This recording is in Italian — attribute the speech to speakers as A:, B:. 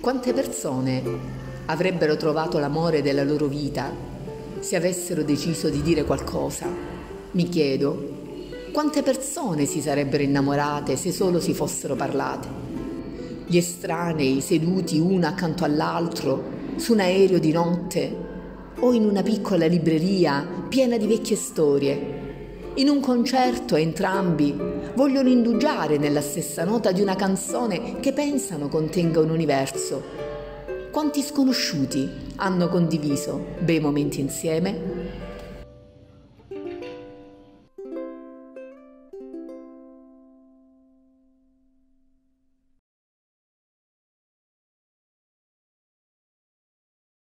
A: Quante persone avrebbero trovato l'amore della loro vita se avessero deciso di dire qualcosa? Mi chiedo, quante persone si sarebbero innamorate se solo si fossero parlate? Gli estranei seduti uno accanto all'altro su un aereo di notte o in una piccola libreria piena di vecchie storie. In un concerto entrambi vogliono indugiare nella stessa nota di una canzone che pensano contenga un universo. Quanti sconosciuti hanno condiviso bei momenti insieme?